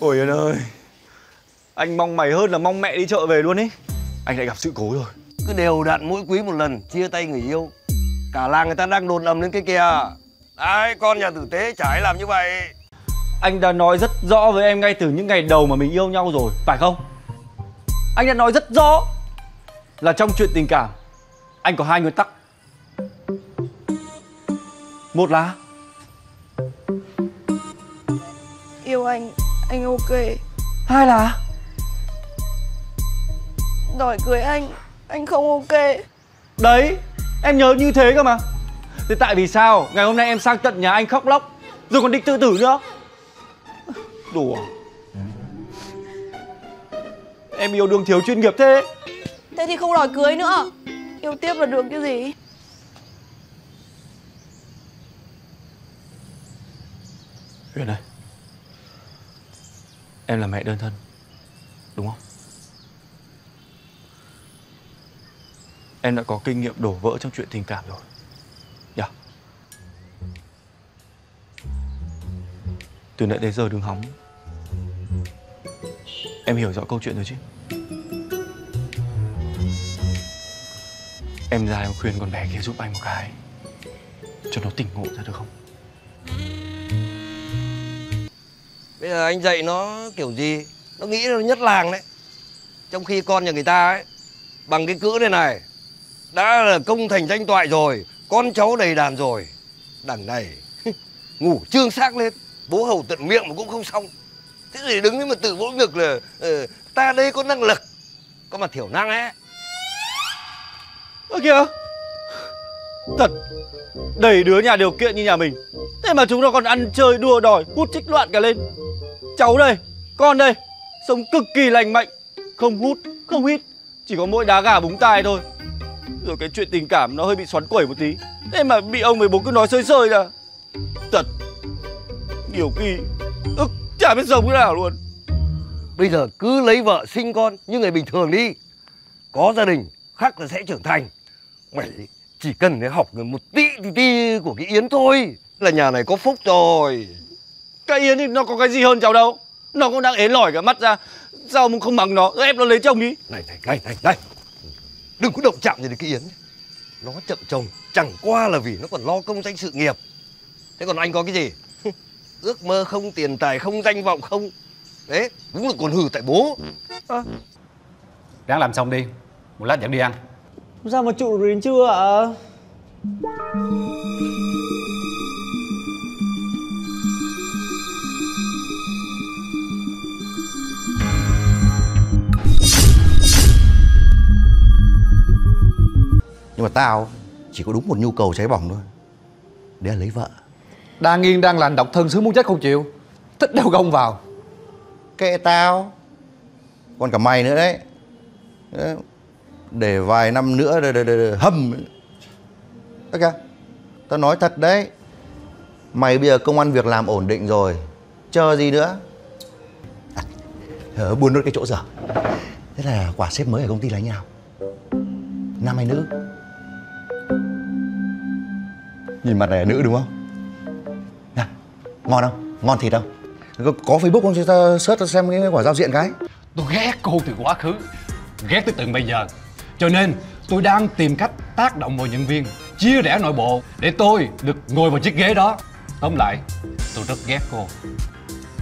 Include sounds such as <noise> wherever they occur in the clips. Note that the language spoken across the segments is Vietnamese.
Ôi Yến ơi. Anh mong mày hơn là mong mẹ đi chợ về luôn ý. Anh lại gặp sự cố rồi. Cứ đều đặn mỗi quý một lần chia tay người yêu. Cả làng người ta đang đồn ầm lên cái kia. Đấy con nhà tử tế chả ai làm như vậy. Anh đã nói rất rõ với em ngay từ những ngày đầu mà mình yêu nhau rồi Phải không? Anh đã nói rất rõ Là trong chuyện tình cảm Anh có hai nguyên tắc. Một là Yêu anh, anh ok. Hai là? Đòi cưới anh, anh không ok. Đấy Em nhớ như thế cơ mà. Thế tại vì sao? Ngày hôm nay em sang tận nhà anh khóc lóc. Rồi còn định tự tử nữa. Đùa. Em yêu đương thiếu chuyên nghiệp thế. Thế thì không đòi cưới nữa. Yêu tiếp là được chứ gì? Huyền ơi Em là mẹ đơn thân, Đúng không? Em đã có kinh nghiệm đổ vỡ trong chuyện tình cảm rồi. Nhỉ Từ nãy đến giờ đừng hóng. Em hiểu rõ câu chuyện rồi chứ? Em ra em khuyên con bé kia giúp anh một cái, Cho nó tỉnh ngộ ra được không? Bây giờ anh dạy nó kiểu gì? Nó nghĩ nó nhất làng đấy. Trong khi con nhà người ta ấy Bằng cái cữ này này Đã là công thành danh toại rồi Con cháu đầy đàn rồi. Đằng này <laughs> Ngủ trương xác lên Bố hầu tận miệng mà cũng không xong. Thế thì đứng đấy mà tự vỗ ngực là ờ, Ta đây có năng lực. Có mà thiểu năng ấy. Ơ kìa. Thật Đầy đứa nhà điều kiện như nhà mình. Thế mà chúng nó còn ăn chơi đua đòi Hút chích loạn cả lên. Cháu đây, Con đây. Sống cực kỳ lành mạnh, Không hút, Không hít, Chỉ có mỗi đá gà búng tai thôi. Rồi cái chuyện tình cảm nó hơi bị xoắn quẩy một tí. Thế mà bị ông với bố cứ nói sơi sơi ra. Thật, Nhiều khi ức chả biết sống thế nào luôn. Bây giờ cứ lấy vợ sinh con như người bình thường đi. Có gia đình, khác là sẽ trưởng thành. Mày chỉ cần để học được một tí tí tí của cái Yến thôi, Là nhà này có phúc rồi. Cái Yến thì nó có cái gì hơn cháu đâu. Nó cũng đang ến lỏi cả mắt ra. Sao mà không bằng nó? Ép nó lấy chồng đi. Này này này này này. Đừng có động chạm gì đến cái Yến Nó chậm chồng chẳng qua là vì nó còn lo công danh sự nghiệp. Thế còn anh có cái gì? <laughs> Ước mơ không tiền tài không danh vọng không. Đấy đúng là còn hừ tại bố. Ráng làm xong đi. Một lát dẫn đi ăn. Sao mà trụ đến trưa ạ Nhưng mà tao chỉ có đúng một nhu cầu cháy bỏng thôi. Đấy là lấy vợ. Đang yên đang lành độc thân sướng muốn chết không chịu. Thích đâu gông vào. Kệ tao. Còn cả mày nữa đấy. Để vài năm nữa đ- đ- đ- hâm. Tất kìa Tao nói thật đấy. Mày bây giờ công ăn việc làm ổn định rồi. Chờ gì nữa? À, ờ, Buồn nốt cái chỗ dở Thế là quả sếp mới ở công ty là anh nào? Nam hay nữ Nhìn mặt này là nữ đúng không? Nào, Ngon không? Ngon thịt không? Có, có Facebook không? Cho ta search xem cái quả giao diện cái. Tôi ghét cô từ quá khứ Ghét tới tận bây giờ. Cho nên tôi đang tìm cách tác động vào nhân viên Chia rẽ nội bộ Để tôi được ngồi vào chiếc ghế đó. Tóm lại tôi rất ghét cô.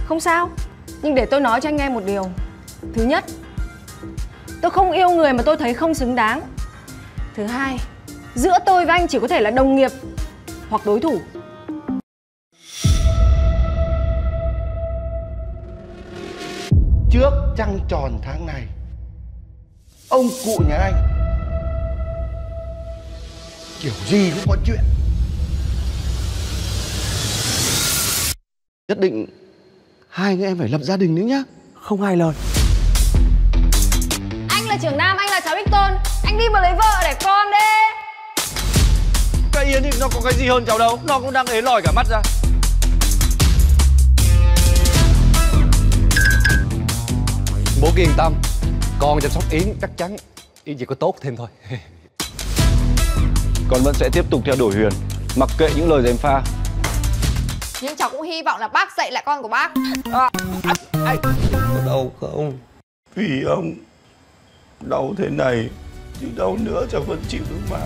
Không sao Nhưng để tôi nói cho anh nghe một điều. Thứ nhất Tôi không yêu người mà tôi thấy không xứng đáng. Thứ hai Giữa tôi và anh chỉ có thể là đồng nghiệp Hoặc đối thủ. Trước trăng tròn tháng này Ông cụ nhà anh Kiểu gì cũng có chuyện. Nhất định Hai anh em phải lập gia đình nữa nhá. Không hai lời. Anh là trưởng Nam, anh là cháu Đích Tôn Anh đi mà lấy vợ để con nó có cái gì hơn cháu đâu Nó cũng đang ế lòi cả mắt ra. Bố yên tâm Con chăm sóc Yến chắc chắn Yến chỉ có tốt thêm thôi. <laughs> Con vẫn sẽ tiếp tục theo đuổi Huyền Mặc kệ những lời dèm pha. Nhưng cháu cũng hy vọng là bác dạy lại con của bác. À, ai, ai. Có đau không? Vì ông Đau thế này chứ đau nữa cháu vẫn chịu được mà.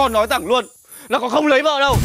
con nói thẳng luôn là con không lấy vợ đâu.